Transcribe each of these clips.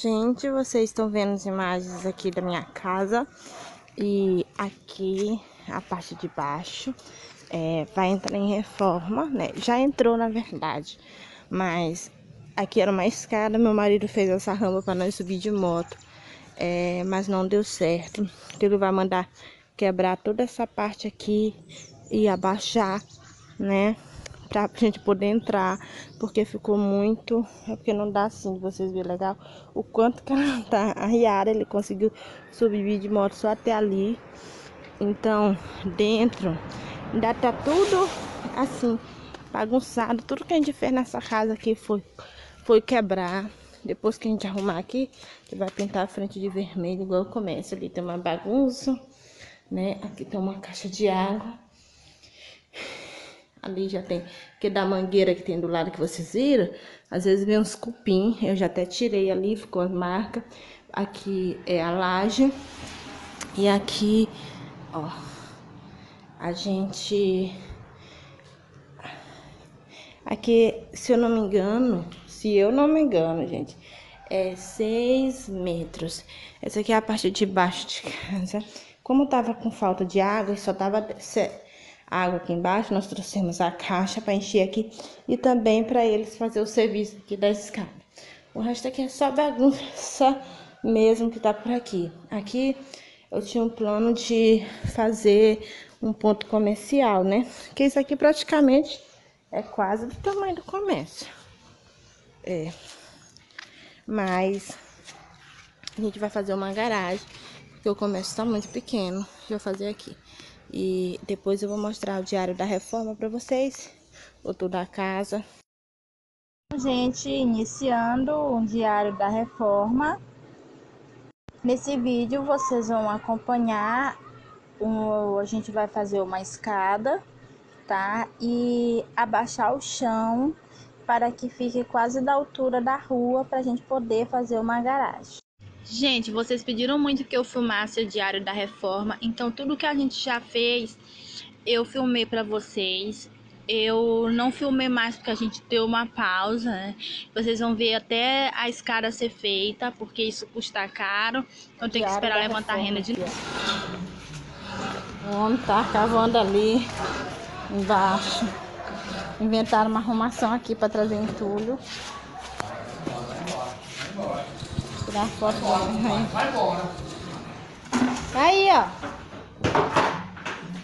Gente, vocês estão vendo as imagens aqui da minha casa. E aqui, a parte de baixo, é, vai entrar em reforma, né? Já entrou, na verdade. Mas aqui era uma escada, meu marido fez essa rampa para nós subir de moto. É, mas não deu certo. Ele vai mandar quebrar toda essa parte aqui e abaixar, né? Pra gente poder entrar, porque ficou muito, é porque não dá assim, vocês verem legal o quanto que ela tá. A Riara, ele conseguiu subir de moto só até ali. Então, dentro ainda tá tudo assim, bagunçado. Tudo que a gente fez nessa casa aqui foi, foi quebrar. Depois que a gente arrumar aqui, vai pintar a frente de vermelho, igual começa. Ali tem uma bagunça, né? Aqui tem uma caixa de água. Ali já tem, que da mangueira que tem do lado que vocês viram, às vezes vem uns cupim, eu já até tirei ali, ficou as marcas. Aqui é a laje. E aqui, ó, a gente... Aqui, se eu não me engano, se eu não me engano, gente, é seis metros. Essa aqui é a parte de baixo de casa. Como tava com falta de água, só tava água aqui embaixo, nós trouxemos a caixa para encher aqui e também para eles fazer o serviço aqui da escada. O resto aqui é só bagunça mesmo que tá por aqui. Aqui eu tinha um plano de fazer um ponto comercial, né? Que isso aqui praticamente é quase do tamanho do comércio. É. Mas a gente vai fazer uma garagem, porque o comércio tá muito pequeno. Vou fazer aqui. E depois eu vou mostrar o diário da reforma para vocês, o tour da casa. Gente, iniciando o diário da reforma. Nesse vídeo vocês vão acompanhar, um, a gente vai fazer uma escada, tá? E abaixar o chão para que fique quase da altura da rua para a gente poder fazer uma garagem. Gente, vocês pediram muito que eu filmasse o Diário da Reforma, então tudo que a gente já fez, eu filmei para vocês. Eu não filmei mais porque a gente deu uma pausa, né? Vocês vão ver até a escada ser feita, porque isso custa caro. Então tem que esperar levantar a renda de novo. O homem tá cavando ali embaixo. Inventaram uma arrumação aqui para trazer entulho tirar foto dele. Vai embora. Aí, ó.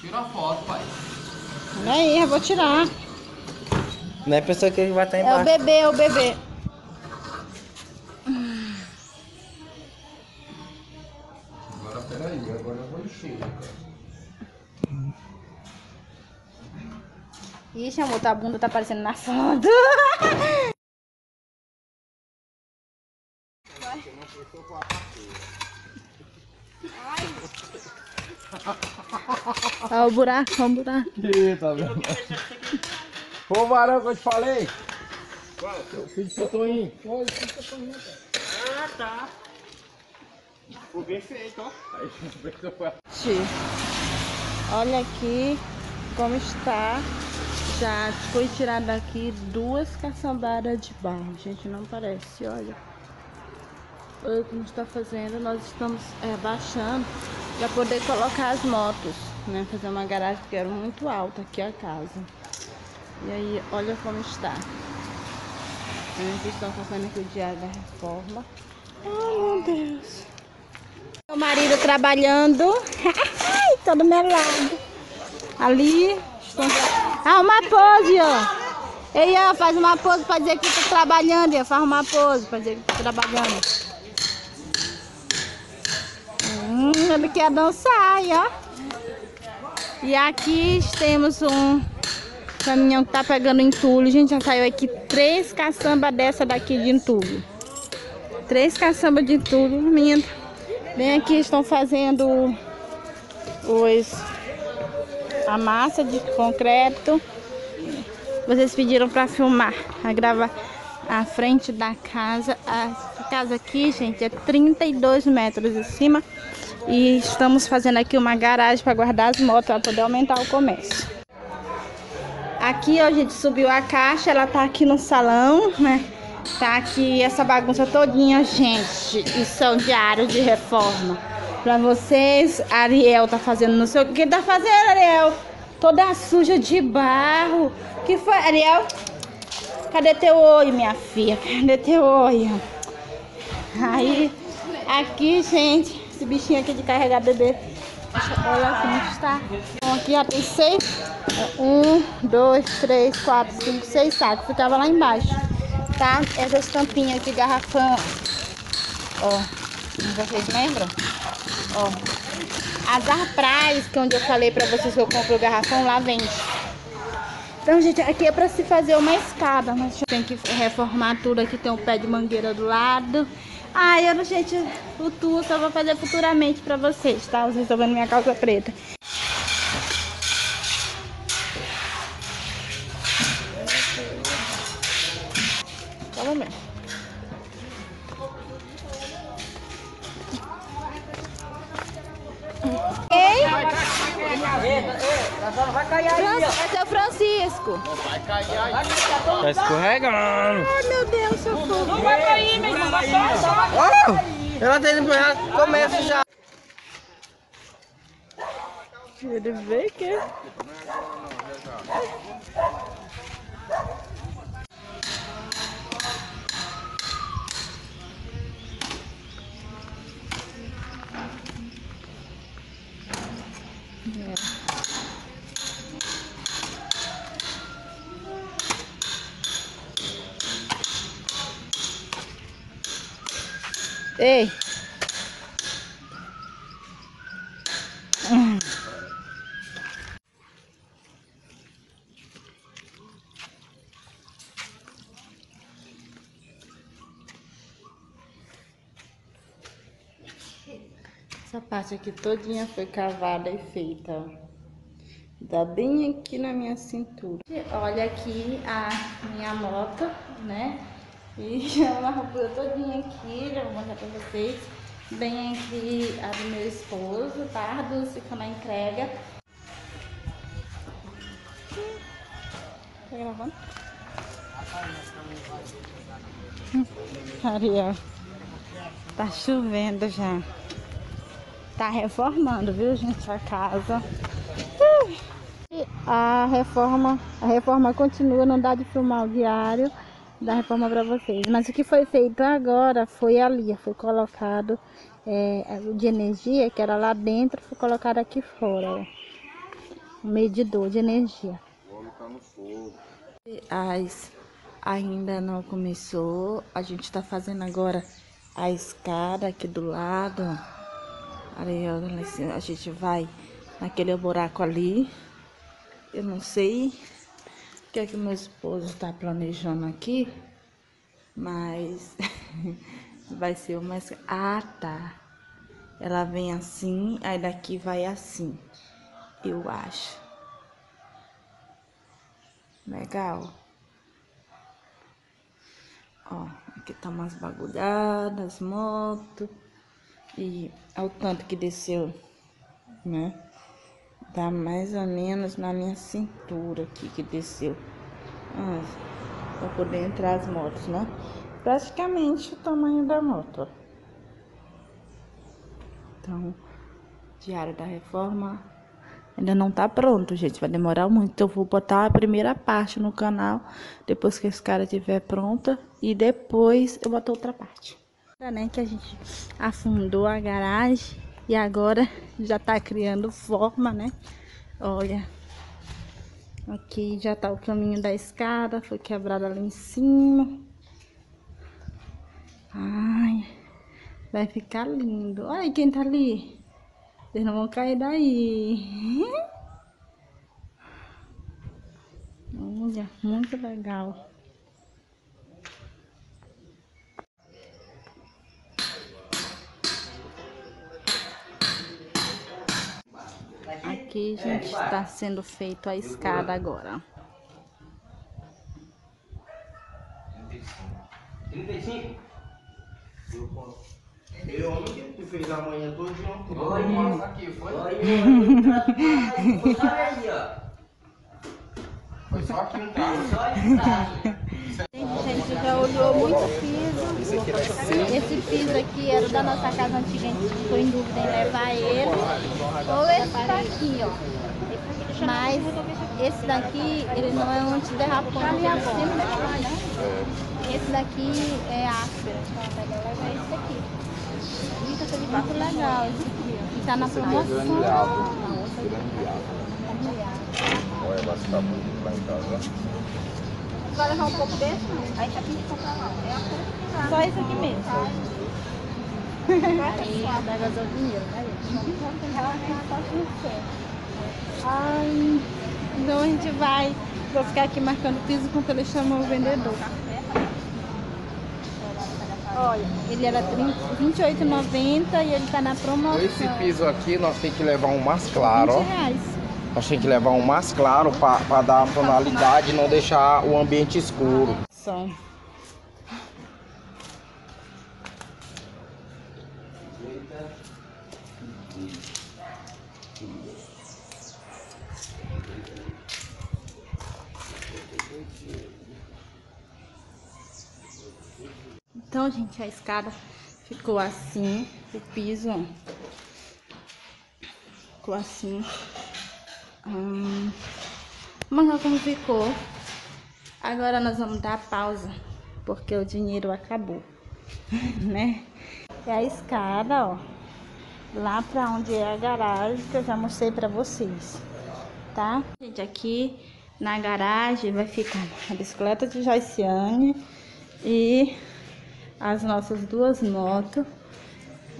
Tira a foto, pai. Olha aí, eu vou tirar. Não é a pessoa que vai estar embaixo. É o bebê, é o bebê. Agora, peraí, agora eu vou encher. Ixi, amor, tua bunda tá aparecendo na foto. Olha o buraco, olha o buraco. Eita, meu Ô, varão que eu te falei. Qual? O filho do Totoinho. Qual? O filho do Totoinho, Ah, tá. Ficou bem feito, ó. Aí, Olha aqui como está. Já foi tirado daqui duas caçambaras de barro. Gente, não parece, olha. Olha como está fazendo. Nós estamos é, baixando para poder colocar as motos, né? Fazer uma garagem porque era muito alta aqui a casa. E aí, olha como está. Eles estão fazendo aqui o diário da reforma. Ai, meu Deus. Meu marido trabalhando. Ai, todo melado. Ali. Estão... Ah, uma pose, ó. Ei, ó, faz uma pose pra dizer que tá trabalhando. Ó. Faz uma pose pra dizer que tá trabalhando. Hum, ele quer dançar, ó. E aqui temos um caminhão que tá pegando entulho. Gente, já saiu aqui três caçambas dessa daqui de entulho. Três caçambas de entulho. Minha, bem aqui estão fazendo os, a massa de concreto. Vocês pediram para filmar, a gravar a frente da casa. A casa aqui, gente, é 32 metros em cima. E estamos fazendo aqui uma garagem para guardar as motos, para poder aumentar o comércio. Aqui, ó, a gente subiu a caixa, ela tá aqui no salão, né? Tá aqui essa bagunça todinha, gente. Isso são diários de reforma. Pra vocês, Ariel tá fazendo não sei o que tá fazendo, Ariel. Toda suja de barro. que foi, Ariel? Cadê teu olho, minha filha? Cadê teu olho? Aí, aqui, gente, esse bichinho aqui de carregar bebê. Olha como está. Então, aqui já tem seis. Um, dois, três, quatro, cinco, seis sacos. Ficava lá embaixo, tá? Essas tampinhas de garrafão. Ó, vocês lembram? Ó, as arprais, que é onde eu falei pra vocês que eu compro o garrafão, lá vende. Então, gente, aqui é pra se fazer uma escada, mas tem que reformar tudo. Aqui tem um pé de mangueira do lado. Ah, eu, gente, o tour só vou fazer futuramente pra vocês, tá? Vocês estão vendo minha calça preta. Fala mesmo. Ei! Vai cair aí, é o Francisco. Vai cair aí. Tá escorregando. Ai, meu Deus, socorro. Não vai cair, meu irmão. Vai só, Oh, ela tem já começa já. Ele veio que... Ei! Essa parte aqui todinha foi cavada e feita. Dá bem aqui na minha cintura. Olha aqui a minha moto, né? E uma roupa todinha aqui, já vou mostrar pra vocês. Bem aqui a do meu esposo, tá? Do fica na entrega. Tá gravando? Hum, Ariel. Tá chovendo já. Tá reformando, viu, gente, a casa. A reforma, a reforma continua, não dá de filmar o diário da reforma para vocês. Mas o que foi feito agora foi ali, foi colocado é, o de energia, que era lá dentro, foi colocado aqui fora, ó. Um medidor de energia. As ainda não começou. A gente tá fazendo agora a escada aqui do lado. Aí, ó, a gente vai naquele buraco ali. Eu não sei o que é que meu esposo tá planejando aqui, mas vai ser uma. Ah, tá. Ela vem assim, aí daqui vai assim. Eu acho. Legal. Ó, aqui tá umas bagulhadas, moto. E ao tanto que desceu, né? Dá mais ou menos na minha cintura aqui que desceu. Ah, pra poder entrar as motos, né? Praticamente o tamanho da moto. Então, Diário da Reforma ainda não tá pronto, gente. Vai demorar muito. Eu vou botar a primeira parte no canal, depois que esse cara estiver pronta. E depois eu boto outra parte. Né, que a gente afundou a garagem e agora já tá criando forma, né? Olha. Aqui já tá o caminho da escada, foi quebrado ali em cima. Ai, vai ficar lindo. Olha quem tá ali. Vocês não vão cair daí. Olha, muito legal. Aqui, gente, está sendo feito a escada agora. 35? Eu homem que fez a manhã todinha. Oi. Nossa, aqui, foi? Ó. Foi só aqui um carro. Só esse traço. Gente, gente já olhou muito piso. Esse piso aqui era da nossa casa antiga, a gente ficou em dúvida em levar ele. Ou esse daqui, ó. Mas esse daqui, ele não é um antiderrapante, é né? Esse daqui é áspero. Então, vai levar esse daqui. Muito legal esse aqui, ó. E tá na promoção. Olha, vai ficar bonito lá em casa. Vai levar um pouco desse? Não. Aí já pedi comprar lá. É a cor que tá. Só esse aqui mesmo. Aí vai vazar o dinheiro, né? Ai, então a gente vai. Vou ficar aqui marcando o piso com que ele chamou o vendedor. Olha, ele era R$ 28,90 e ele tá na promoção. Esse piso aqui nós temos que levar um mais claro, 20 ó. reais. Nós temos que levar um mais claro para dar uma tonalidade e não deixar o ambiente escuro. Só. Então, gente, a escada ficou assim, o piso, ó. Ficou assim. Hum, ver como ficou. Agora nós vamos dar pausa, porque o dinheiro acabou, né? É a escada, ó. Lá pra onde é a garagem, que eu já mostrei pra vocês, tá? Gente, aqui na garagem vai ficar a bicicleta de Joiciane e as nossas duas motos.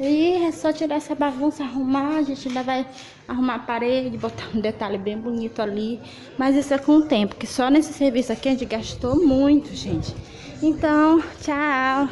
E é só tirar essa bagunça, arrumar. A gente ainda vai arrumar a parede, botar um detalhe bem bonito ali. Mas isso é com o tempo, que só nesse serviço aqui a gente gastou muito, gente. Então, tchau!